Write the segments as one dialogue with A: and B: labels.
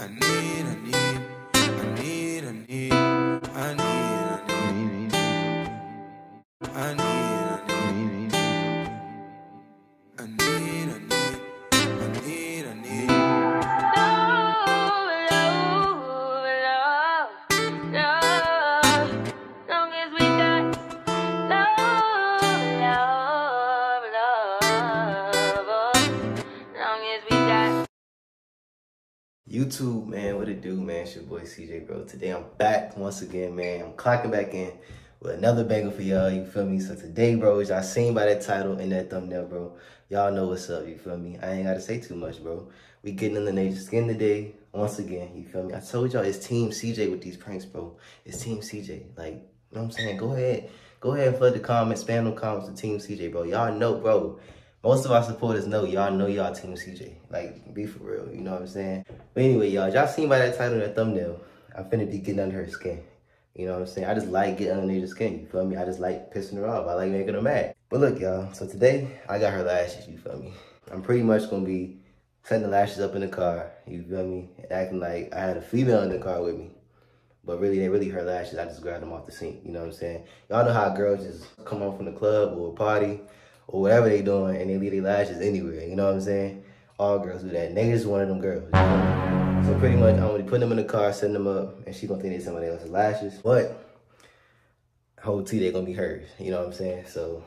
A: I need, I need,
B: YouTube, man, what it do, man? It's your boy CJ, bro. Today I'm back once again, man. I'm clocking back in with another banger for y'all, you feel me? So today, bro, as y'all seen by that title and that thumbnail, bro, y'all know what's up, you feel me? I ain't gotta say too much, bro. We getting in the nature skin today, once again, you feel me? I told y'all it's Team CJ with these pranks, bro. It's Team CJ. Like, you know what I'm saying? Go ahead. Go ahead and flood the comments, spam them comments to Team CJ, bro. Y'all know, bro. Most of our supporters know y'all know y'all team CJ. Like, be for real, you know what I'm saying? But anyway, y'all, y'all seen by that title and that thumbnail, I'm finna be getting under her skin. You know what I'm saying? I just like getting under her skin, you feel me? I just like pissing her off. I like making her mad. But look, y'all, so today, I got her lashes, you feel me? I'm pretty much gonna be setting the lashes up in the car, you feel me? Acting like I had a female in the car with me. But really, they really her lashes. I just grabbed them off the sink, you know what I'm saying? Y'all know how girls just come home from the club or a party or whatever they doing and they leave their lashes anywhere, you know what I'm saying? All girls do that. Just one of them girls. So pretty much I'm gonna put them in the car, setting them up, and she gonna think they somebody else's lashes. But whole T they gonna be hers, you know what I'm saying? So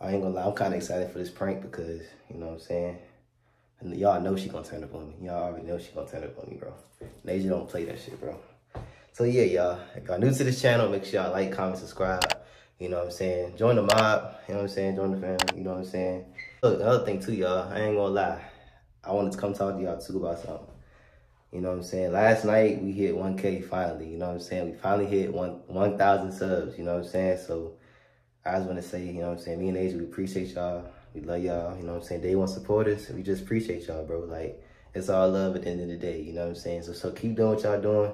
B: I ain't gonna lie, I'm kinda excited for this prank because, you know what I'm saying? And y'all know she gonna turn up on me. Y'all already know she gonna turn up on me, bro. Nasia don't play that shit, bro. So yeah, y'all, if y'all new to this channel, make sure y'all like, comment, subscribe. You know what I'm saying? Join the mob. You know what I'm saying? Join the family. You know what I'm saying? Look, another thing too, y'all. I ain't gonna lie. I wanted to come talk to y'all too about something. You know what I'm saying? Last night we hit 1K finally. You know what I'm saying? We finally hit one 1,000 subs. You know what I'm saying? So I just want to say, you know what I'm saying? Me and Asia, we appreciate y'all. We love y'all. You know what I'm saying? Day one supporters. We just appreciate y'all, bro. Like it's all love at the end of the day. You know what I'm saying? So so keep doing what y'all doing.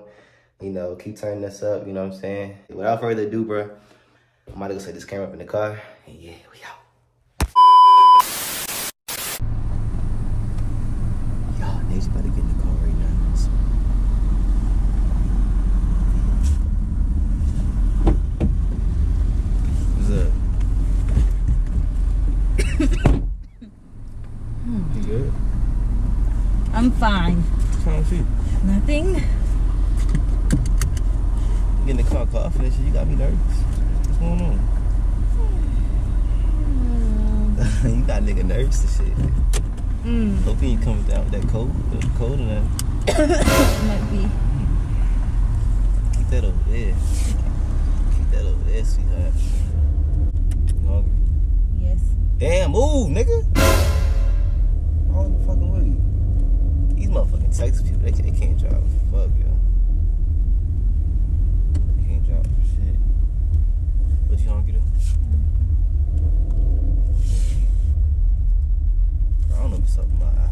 B: You know, keep turning us up. You know what I'm saying? Without further ado, bro. I'm about to go set this camera up in the car. And yeah, we out. Y'all, Nasia about to get in the car right now. So- What's up? you good?
C: I'm fine.
B: What's wrong with you?
C: Nothing.
B: You get in the car coughing and shit, you got me nervous. What's going on? you got nigga nervous and shit.
C: Mm,
B: he ain't coming down with that cold, cold and that.
C: might be.
B: Keep that over there. Keep that over there, sweetheart. You hungry?
C: Yes.
B: Damn, move, nigga. All the fucking way. These motherfucking Texas people, they, they can't drive. Fuck, yo. But you don't get it. I don't know if
C: something
B: about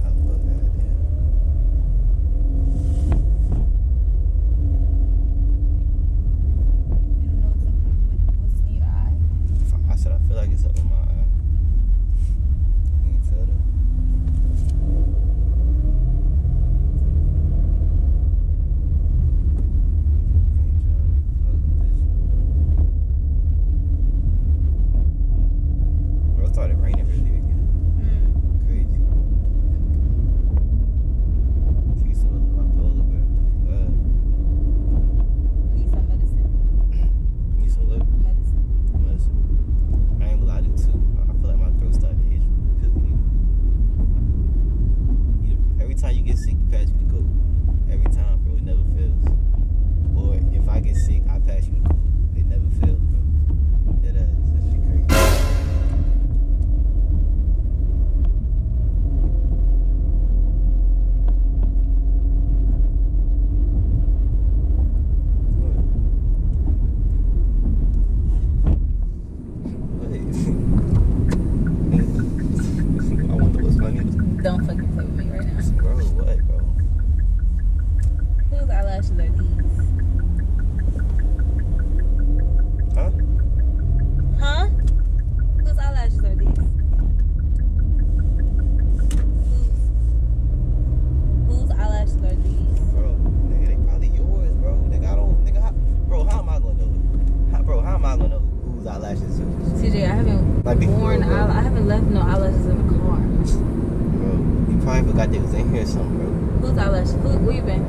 B: Might be
C: worn
B: for real, bro.
C: eyelash. I haven't left no eyelashes in the car.
B: Bro, you probably forgot they was in here or something, bro.
C: Whose eyelashes? Who, where you been?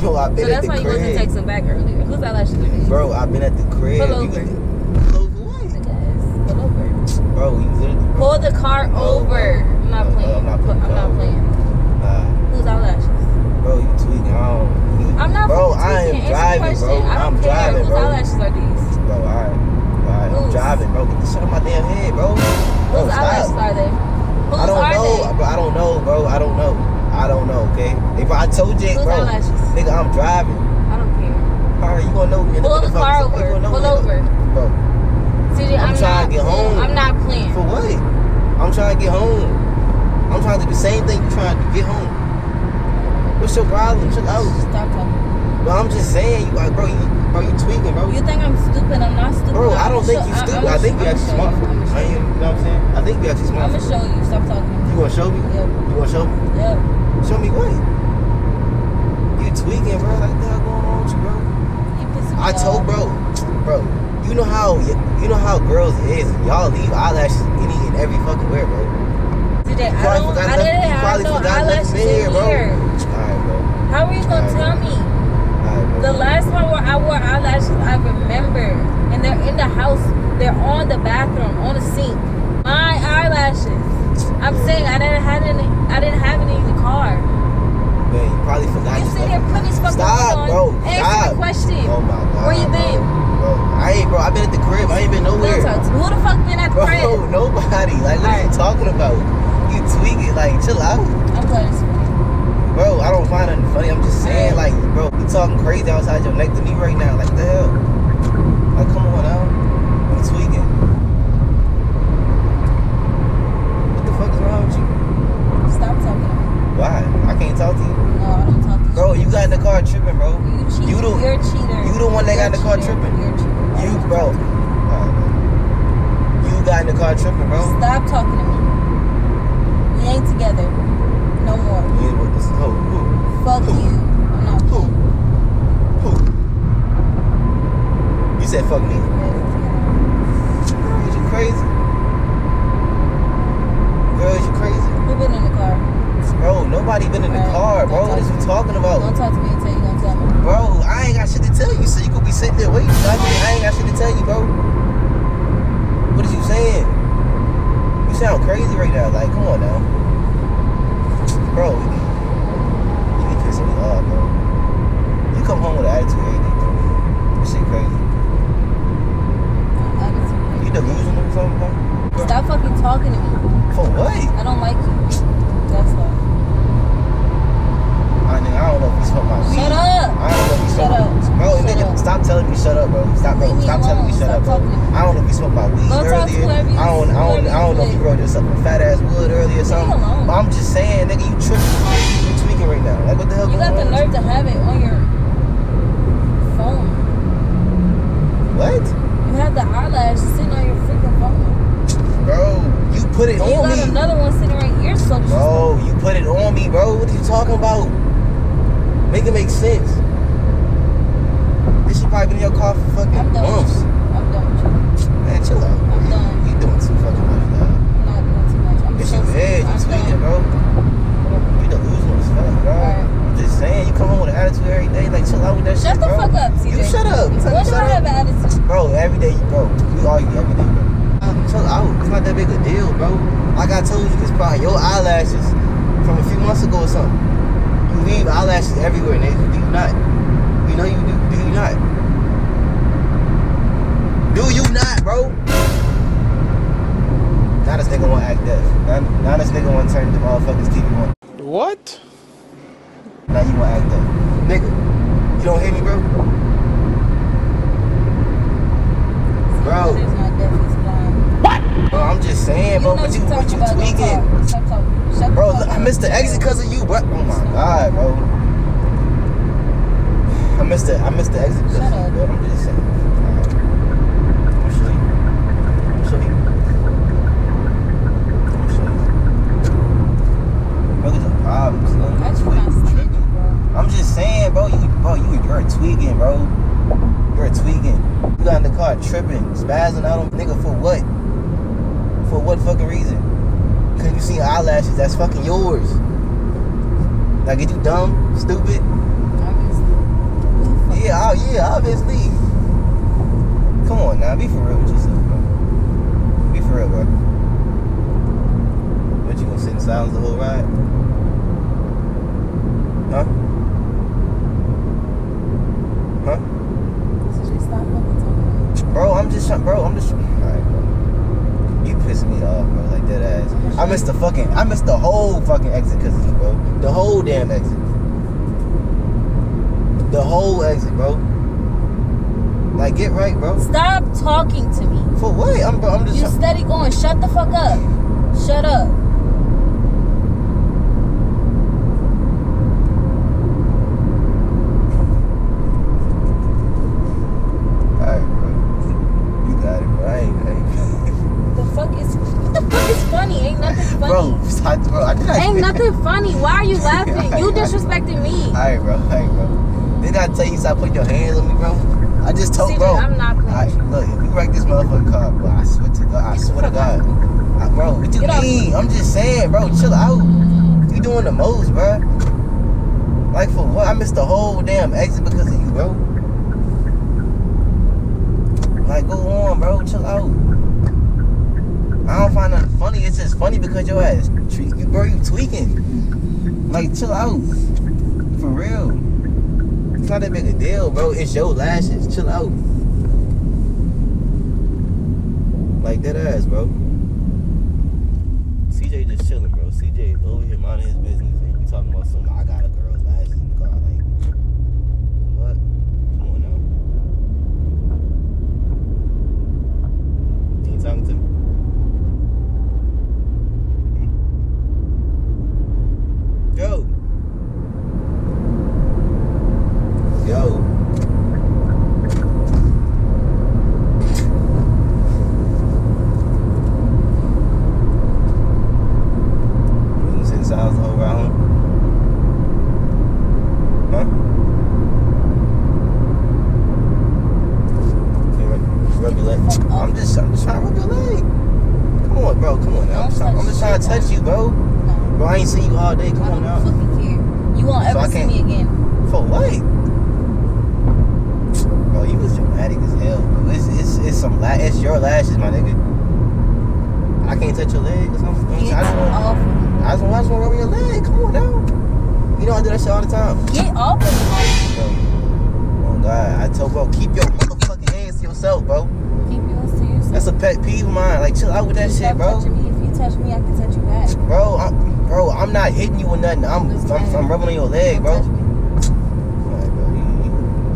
B: Bro, I've been
C: So
B: at
C: that's why you wasn't
B: crib.
C: texting back earlier. Whose eyelashes are these?
B: Bro, I've been at the crib.
C: Pull
B: You
C: over.
B: was- Pull over what?
C: I guess. Pull over.
B: Bro, you literally.
C: Pull the car
B: Oh,
C: over. Oh, I'm not
B: oh, oh
C: playing.
B: I'm not
C: Put- I'm not playing.
B: Nah.
C: Whose eyelashes?
B: Bro, you tweaking. I don't. You,
C: I'm not
B: Bro,
C: fucking
B: I am.
C: Answer the
B: driving, bro.
C: I don't
B: I'm
C: care.
B: driving,
C: Whose
B: bro.
C: eyelashes are these?
B: Bro, alright. I'm driving, bro. Get the shit out my damn head, bro. Bro,
C: Whose
B: stop.
C: are they? Whose
B: I don't
C: are
B: know.
C: they?
B: Bro, I don't know, bro. I don't know. I don't know, okay? If I told you,
C: Whose
B: bro,
C: eyelashes?
B: nigga, I'm driving.
C: I don't care.
B: Alright, you gonna know me.
C: Pull the car over. Pull over.
B: Bro,
C: CJ,
B: I'm
C: I'm,
B: trying to get
C: playing.
B: home.
C: I'm not playing.
B: for what? I'm trying to get home. I'm trying to do the same thing you're trying to get home. What's your problem? Chill out.
C: Stop talking.
B: Bro, I'm just saying, you like, bro, you, bro, you tweaking, bro.
C: You think I'm stupid? I'm not stupid.
B: Bro, I don't think you
C: I'm
B: stupid. I think you actually smart. I ain't, you know what I'm saying? I think you actually smart.
C: I'm gonna show you. Stop talking.
B: You gonna show me?
C: Yep.
B: You gonna show me?
C: Yep.
B: Show me what? You tweaking, bro. Like, what the hell going on with you, bro?
C: You pissing me
B: I told
C: off.
B: bro, bro, you know how you know how girls is. Y'all leave eyelashes any and every fucking where, bro.
C: CJ, I don't. I didn't
B: you
C: have no
B: left
C: eyelashes
B: me here,
C: in
B: bro.
C: here.
B: Alright, bro.
C: How are you gonna
B: Alright,
C: tell
B: bro.
C: me?
B: Bro.
C: The last time where I wore eyelashes, I remember, and they're in the house. They're on the bathroom, on the sink. My eyelashes. I'm saying I didn't have any. I didn't have any in the car.
B: Man, you probably forgot.
C: You sit
B: stuff.
C: here putting these fucking
B: Stop,
C: on.
B: bro.
C: Answer
B: Stop.
C: the question.
B: Oh my god.
C: Where you been?
B: Bro, I ain't, bro. I been at the crib. I ain't been nowhere.
C: Who the fuck been at the
B: Bro,
C: crib?
B: nobody. Like, what are you talking about? You tweaking. Like, chill out.
C: I'm glad it's funny.
B: Bro, I don't find nothing funny. I'm just saying, like, bro, you talking crazy outside your neck to me right now. Like, the hell? Like, come on. You tweaking. What the fuck is wrong with you?
C: Stop talking.
B: Why? I can't talk to you.
C: No, I don't talk to you.
B: Bro, you got in the car tripping, bro.
C: You cheat.
B: You the-
C: You're a cheater.
B: you the one that got in the car
C: cheater.
B: tripping.
C: You're a cheater.
B: You, bro. You got in the car tripping, bro.
C: Stop talking to me. We ain't together. No more.
B: You with this who? Who?
C: Fuck
B: Who?
C: you. I'm
B: Who? Who? You said fuck me. Girl, is you crazy? Girl, is you crazy?
C: Who been in the car?
B: Bro, nobody been in the car, bro. What
C: to
B: you talking
C: Don't talk to me until you gonna tell me.
B: Bro, I ain't got shit to tell you, so you could be sitting there waiting. I, mean, I ain't got shit to tell you, bro. What is you saying? You sound crazy right now. Like, come on now. Bro, you be pissing me off, bro. You come home with an attitude every day, bro. This shit crazy.
C: Attitude.
B: You delusional or something, bro?
C: Stop fucking talking to me.
B: For what?
C: I don't like you.
B: I, nigga, I don't know if you smoke my weed.
C: Shut up.
B: I don't know if you
C: Shut up.
B: Bro,
C: Shut
B: nigga,
C: up.
B: stop telling me shut up, bro. Stop, bro.
C: Leave
B: Stop telling me shut
C: Stop
B: up, bro.
C: talking.
B: I don't know if you smoked my weed
C: Go talk to
B: earlier.
C: whoever
B: I don't, I don't, I don't know if
C: you
B: you rolled just some fat ass wood earlier or something. But I'm just saying, nigga, you tripping. You tweaking right now. Like, what the hell
C: You
B: going
C: got the nerve to have it on your phone.
B: What?
C: You have the eyelash sitting on your freaking phone.
B: Bro, you put it
C: you
B: on
C: got another one sitting right here. So
B: Bro, you put it on me, bro. What are you talking about? Make it make sense. This shit probably been in your car for fucking
C: I'm done with
B: months.
C: you. I'm done with you.
B: Man, chill out.
C: I'm
B: You-
C: done.
B: You doing too fucking much, dog.
C: I'm not doing too much. I'm
B: It's
C: so
B: your head. You tweaking, bro. You delusional as fuck, bro.
C: Alright.
B: I'm just saying, you come home with an attitude every day. Like, chill out with that
C: Shut
B: shit,
C: the
B: bro.
C: fuck up, CJ.
B: You shut up. You me
C: When do
B: shut
C: I
B: up.
C: have an attitude?
B: Bro, every day, bro. We argue every day, bro. Um, chill out. It's not that big a deal, bro. Like I told you, it's probably your eyelashes from a few months ago or something. You leave eyelashes everywhere, nigga. Do you not? We know you do. Do you not? Do you not, bro? Now this nigga wanna act deaf. Now, now this nigga wanna turn the motherfuckers TV on.
D: What?
B: Now you wanna act deaf. Nigga, you don't hear me, bro? Bro.
C: There's not deaf, he's blind.
B: Bro, I'm just saying, bro.
C: know
B: What you,
C: what
B: what you tweaking?
C: talk. Stop talking. Shut
B: Bro,
C: the fuck
B: look, I missed the exit because of you, bro. Oh my god, bro. I missed the I missed the exit because
C: Shut
B: of you,
C: up.
B: bro. I'm just saying. Alright. I'll show you. I'll show you. I'll show you. Bro, there's a problem, son.
C: I just
B: Tweak-
C: not
B: tripping.
C: you, bro.
B: I'm just saying, bro. You, bro, you, you're tweaking, bro. You're tweaking. You got in the car tripping, spazzing out on nigga for what? For what fucking reason? Cause you see eyelashes, that's fucking yours. Like, get you dumb, stupid?
C: Obviously.
B: Yeah, oh, yeah, obviously. Come on now, be for real with yourself, bro. Be for real, bro. What you gonna sit in silence the whole ride? Huh? Huh?
C: CJ, stop fucking talking.
B: Bro, I'm just trying, bro, I'm just. You pissing me off, bro, like that ass. I missed the fucking, I missed the whole fucking exit because of you, bro. The whole damn exit. The whole exit, bro. Like, get right, bro.
C: Stop talking to me.
B: For what? I'm, bro, I'm just
C: You steady going. Shut the fuck up. Shut up.
B: Alright, bro. You got it, bro. I ain't, I ain't.
C: The fuck is what the fuck is funny? Ain't nothing funny.
B: Bro, stop, bro. I did
C: Ain't nothing funny. Why are you laughing? You disrespecting me.
B: Alright, bro. Alright, bro. Didn't I tell you stop putting your hands on me, bro? I just told,
C: CJ,
B: bro.
C: I'm not playing
B: Alright, look, if you wreck this motherfucking car, bro, I swear to God, I swear to God. I, bro, what you
C: Get
B: mean? I'm just saying, bro, chill out. You doing the most, bro. Like for what? I missed the whole damn exit because of you, bro. Like, go on, bro. Chill out. I don't find that funny. It's just funny because your ass, treat you, bro. You tweaking. Like, chill out. For real. It's not that big a deal, bro. It's your lashes. Chill out. Like that ass, bro. CJ just chilling, bro. CJ over here minding his business, and you talking about something. I got a girl's lashes in the car. Like, what? Come on now. You talking to me? Hmm? Yo. Yo. You gonna sit in silence the whole ride home? Huh? Hey, rub- Rub your leg. I'm just, I'm just trying to rub your leg. Come on, bro. Come on now. I'm, just, I'm just trying to touch you, bro.
C: No.
B: Bro, I ain't seen you all day.
C: I
B: Come on
C: don't
B: now.
C: fucking care. You won't
B: So
C: ever
B: I
C: see
B: can't-
C: me again.
B: For what? Bro, you was dramatic as hell, bro. It's it's it's some la- it's your lashes, my nigga. I can't touch your leg or something. I
C: Get
B: just want
C: off of me.
B: I just want I just want to rub your leg. Come on now. You know I do that shit all the time.
C: Get off of me.
B: Bro. Oh God, I told bro, keep your motherfucking hands to yourself, bro.
C: Keep yours to yourself.
B: That's a pet peeve of mine. Like chill out with that shit, bro.
C: me. If you touch me, I can touch you back.
B: Bro, I'm, bro, I'm not hitting you with nothing. I'm I'm, I'm rubbing on your leg, bro.
C: touch me.
B: Alright, bro, you, you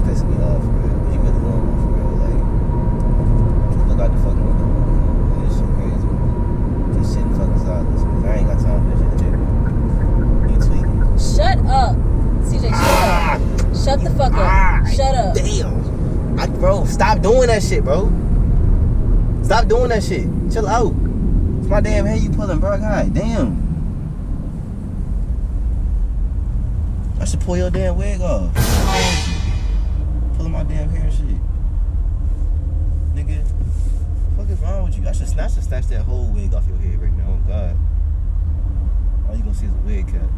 B: pissing me off, for real. You really going on, for real. Like, look out the fucking window. Man. This shit crazy. Just sitting fucking silence. I ain't got time for this shit today. You tweaking.
C: Shut up. CJ, shut
B: Ah!
C: up. Shut the fuck up. Shut up.
B: Damn. I, bro, stop doing that shit, bro. Stop doing that shit. Chill out. It's my damn hair you pulling, bro. God damn. I should pull your damn wig off. Pulling my damn hair and shit. Nigga, fuck is wrong with you? I should, I should snatch that whole wig off your head right now. Oh, God. All you gonna see is a wig cap.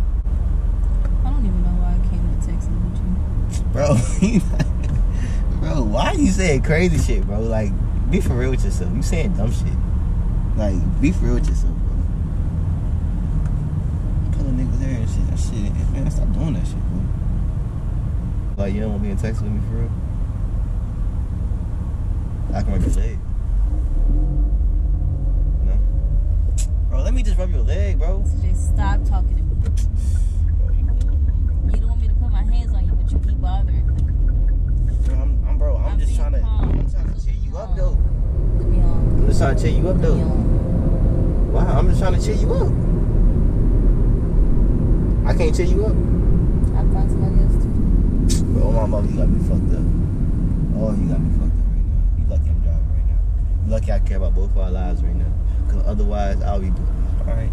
C: I don't even know why I came to Texas with you.
B: Bro, bro, why you saying crazy shit, bro? Like, be for real with yourself. You saying dumb shit. Like, be for real with yourself, bro. Pulling niggas hair and shit. That shit, man, stop doing that shit, bro. Like, you don't want me in Texas with me for real? I can rub your leg. No? Bro, let me just rub your leg, bro.
C: CJ, stop talking to me.
B: Bro, you, bro,
C: You don't want me to put my hands on you, but you bothering.
B: I'm, I'm, bro, I'm,
C: I'm
B: just trying to,
C: calm.
B: I'm trying to cheer you up, though.
C: Leave me alone.
B: I'm just trying to cheer you up, though. Wow, I'm just trying to cheer you up. I can't cheer you up.
C: I'll find somebody else too.
B: Bro, oh my mother, you got me fucked up. Oh, you got me fucked up right now. You lucky I'm driving right now. You lucky I care about both of our lives right now. Because otherwise, I'll be Alright.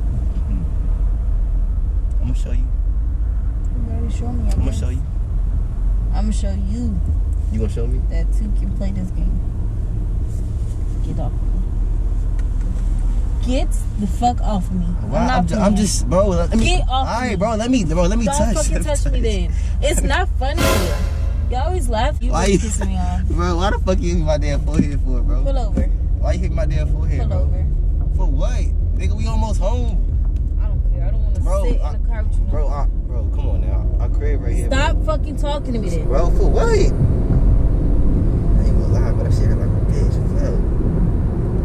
B: I'm going to show you.
C: You already showed me. I
B: I'm going to show you.
C: I'm gonna show you
B: You to show me?
C: that two can play this game. Get off. of me. Get the fuck off me.
B: Why?
C: I'm not
B: I'm, ju- I'm just, bro. Let me.
C: Get off
B: All right,
C: me.
B: bro. Let me, bro. Let me
C: Don't
B: touch.
C: fucking
B: let
C: touch me then. It's not funny. Y'all always laugh. You
B: Why you-
C: piss me off.
B: Bro, why the fuck you hit my damn forehead for, bro?
C: Pull over.
B: Why you hit my damn forehead,
C: Pull
B: bro?
C: over.
B: For what? Nigga, we almost home.
C: I. I don't want to
B: Bro,
C: sit
B: I-
C: in the car with you. no
B: Bro. I, bro, come on now. Our crib right here.
C: Stop fucking talking to me then.
B: Bro, for what? I ain't gonna lie, but that shit hurt like a bitch.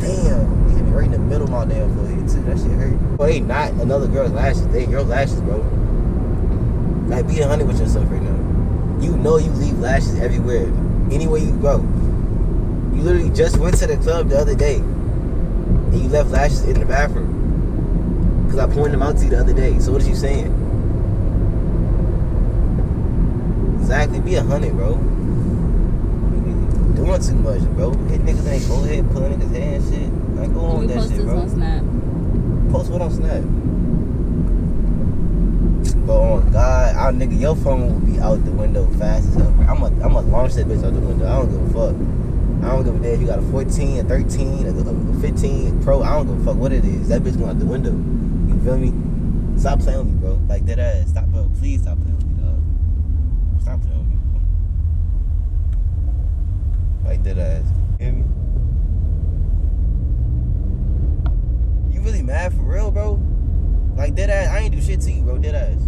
B: Damn. Hit me right in the middle of my damn forehead, too. That shit hurt. Bro, they not another girl's lashes. They your lashes, bro. Like, be a hundred with yourself right now. You know you leave lashes everywhere. Anywhere you go. You literally just went to the club the other day. And you left lashes in the bathroom. Because I pointed them out to you the other day. So what is you saying? Exactly. Be a hundred, bro. You Doing too much, bro. Hit niggas ain't go ahead pulling niggas hair and shit. Like go on with that
C: post
B: shit, bro.
C: on Snap.
B: Post what on Snap? But on God, our nigga, your phone will be out the window fast as hell. bro. I'm a, I'm a launch that bitch out the window. I don't give a fuck. I don't give a damn if you got a 14, a 13, a, a 15 Pro. I don't give a fuck what it is. That bitch going out the window. Feel me? Stop playing with me, bro. Like that ass. Stop, bro. Please stop playing with me, dog. Stop playing with me, bro. Like that ass. You hear me? You really mad for real, bro? Like dead ass, I ain't do shit to you, bro. Dead ass.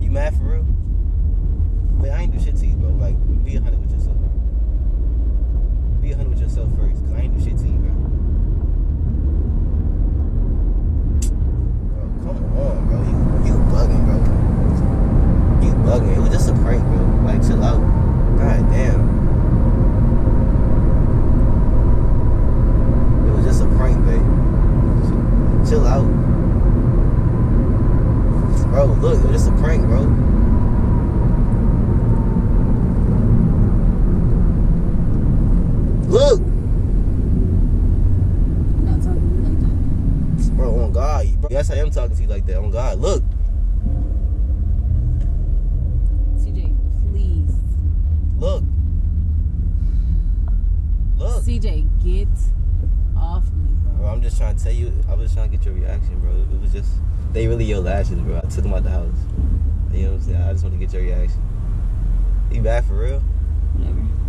B: You mad for real? But I ain't do shit to you, bro. Like, be a hundred with yourself. Be a hundred with yourself first, cause I ain't do shit to you. Bro, come on, bro. You, you bugging, bro. You bugging. It was just a prank, bro. Like, chill out. God damn. It was just a prank, babe. Chill out. Bro, look, it was just a prank, bro. Look!
C: I'm not talking to you like that.
B: Bro, on God. Bro, yes, I am talking to you like that. On God. Look.
C: CJ, please.
B: Look. Look.
C: CJ, get off me,
B: Bro, you. I was trying to get your reaction, bro. It was just. They really your lashes, bro. I took them out the house. You know what I'm saying? I just want to get your reaction. You bad for real?
C: Whatever.